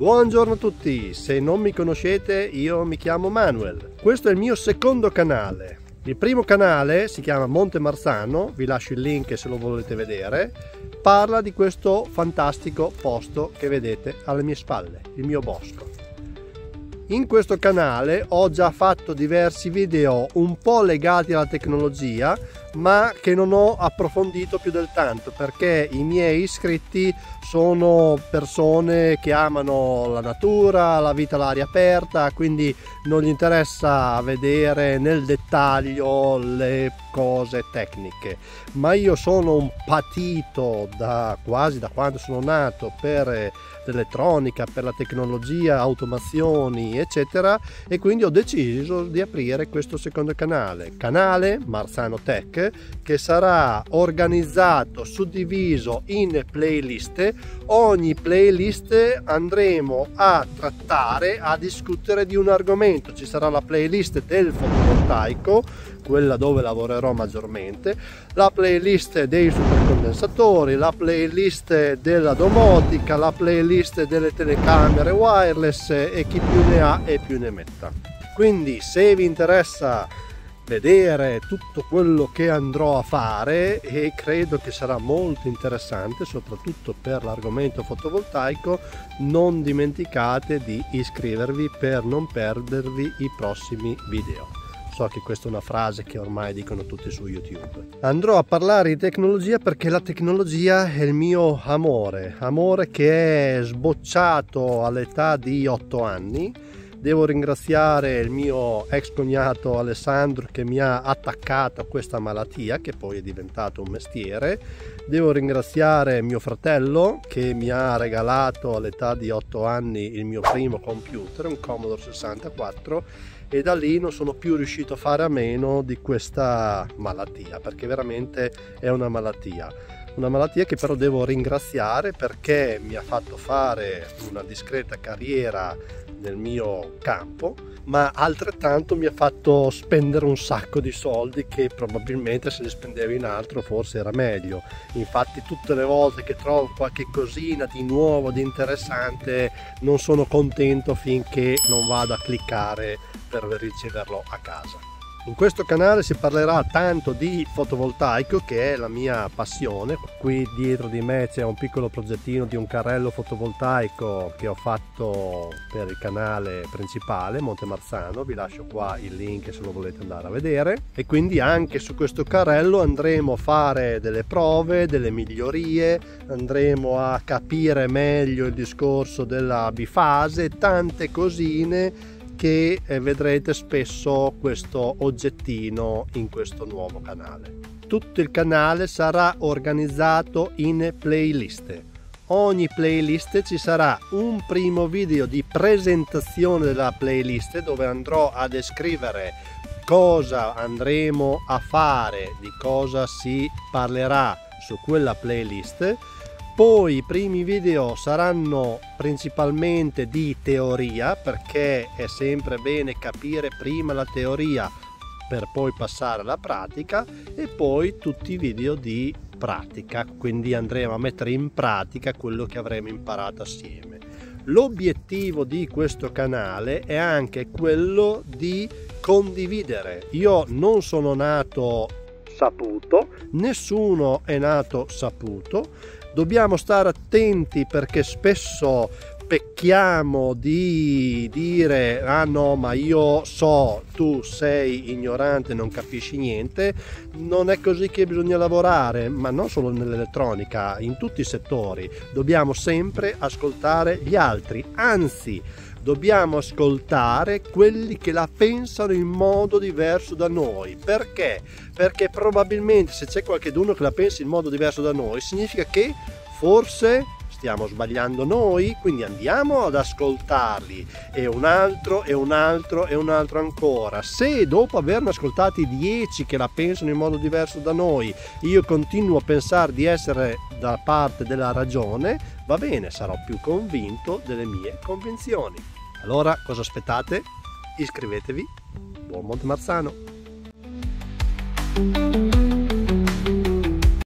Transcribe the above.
Buongiorno a tutti, se non mi conoscete io mi chiamo Manuel. Questo è il mio secondo canale. Il primo canale si chiama Monte Marzano, vi lascio il link se lo volete vedere. Parla di questo fantastico posto che vedete alle mie spalle, il mio bosco. In questo canale ho già fatto diversi video un po' legati alla tecnologia, ma che non ho approfondito più del tanto perché i miei iscritti sono persone che amano la natura, la vita all'aria aperta, quindi non gli interessa vedere nel dettaglio le cose tecniche. Ma io sono un patito da quasi da quando sono nato per l'elettronica, per la tecnologia, automazioni, eccetera, e quindi ho deciso di aprire questo secondo canale, canale Marzano Tech, che sarà organizzato, suddiviso in playlist. Ogni playlist andremo a trattare, a discutere di un argomento. Ci sarà la playlist del fotovoltaico, quella dove lavorerò maggiormente, la playlist dei supercondensatori, la playlist della domotica, la playlist delle telecamere wireless e chi più ne ha e più ne metta. Quindi se vi interessa vedere tutto quello che andrò a fare e credo che sarà molto interessante soprattutto per l'argomento fotovoltaico non dimenticate di iscrivervi per non perdervi i prossimi video so che questa è una frase che ormai dicono tutti su YouTube. Andrò a parlare di tecnologia perché la tecnologia è il mio amore, amore che è sbocciato all'età di 8 anni. Devo ringraziare il mio ex cognato Alessandro che mi ha attaccato a questa malattia che poi è diventato un mestiere. Devo ringraziare mio fratello che mi ha regalato all'età di 8 anni il mio primo computer, un Commodore 64 e da lì non sono più riuscito a fare a meno di questa malattia perché veramente è una malattia una malattia che però devo ringraziare perché mi ha fatto fare una discreta carriera nel mio campo ma altrettanto mi ha fatto spendere un sacco di soldi che probabilmente se li spendevo in altro forse era meglio infatti tutte le volte che trovo qualche cosina di nuovo di interessante non sono contento finché non vado a cliccare per riceverlo a casa. In questo canale si parlerà tanto di fotovoltaico che è la mia passione. Qui dietro di me c'è un piccolo progettino di un carrello fotovoltaico che ho fatto per il canale principale Monte Marzano. Vi lascio qua il link se lo volete andare a vedere. E quindi anche su questo carrello andremo a fare delle prove, delle migliorie, andremo a capire meglio il discorso della bifase, tante cosine che eh, vedrete spesso questo oggettino in questo nuovo canale. Tutto il canale sarà organizzato in playlist. Ogni playlist ci sarà un primo video di presentazione della playlist dove andrò a descrivere cosa andremo a fare, di cosa si parlerà su quella playlist poi i primi video saranno principalmente di teoria perché è sempre bene capire prima la teoria per poi passare alla pratica e poi tutti i video di pratica, quindi andremo a mettere in pratica quello che avremo imparato assieme. L'obiettivo di questo canale è anche quello di condividere. Io non sono nato saputo, nessuno è nato saputo, dobbiamo stare attenti perché spesso pecchiamo di dire ah no ma io so tu sei ignorante non capisci niente. Non è così che bisogna lavorare ma non solo nell'elettronica in tutti i settori. Dobbiamo sempre ascoltare gli altri anzi dobbiamo ascoltare quelli che la pensano in modo diverso da noi. Perché? Perché probabilmente se c'è qualcuno che la pensa in modo diverso da noi, significa che forse stiamo sbagliando noi, quindi andiamo ad ascoltarli e un altro e un altro e un altro ancora. Se dopo averne ascoltati 10 che la pensano in modo diverso da noi, io continuo a pensare di essere da parte della ragione, va bene, sarò più convinto delle mie convinzioni. Allora, cosa aspettate? Iscrivetevi. Buon Monte Marzano!